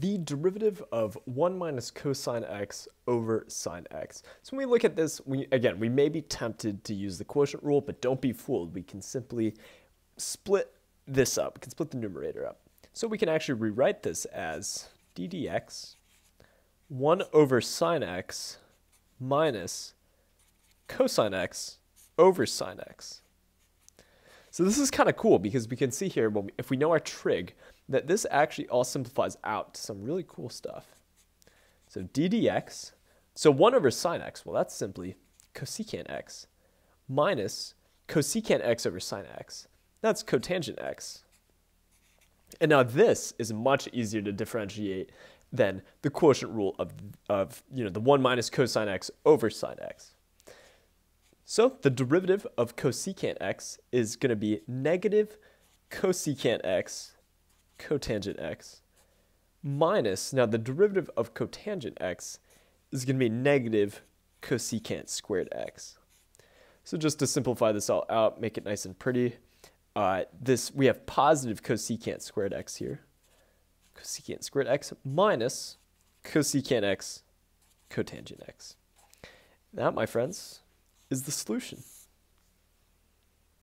the derivative of 1 minus cosine x over sine x. So when we look at this, we again, we may be tempted to use the quotient rule, but don't be fooled. We can simply split this up. We can split the numerator up. So we can actually rewrite this as d dx 1 over sine x minus cosine x over sine x. So this is kind of cool because we can see here, we, if we know our trig, that this actually all simplifies out to some really cool stuff. So d dx, so 1 over sine x, well that's simply cosecant x minus cosecant x over sine x. That's cotangent x. And now this is much easier to differentiate than the quotient rule of, of you know, the 1 minus cosine x over sine x. So the derivative of cosecant x is going to be negative cosecant x cotangent x minus, now the derivative of cotangent x is going to be negative cosecant squared x. So just to simplify this all out, make it nice and pretty, uh, this we have positive cosecant squared x here. Cosecant squared x minus cosecant x cotangent x. That, my friends, is the solution.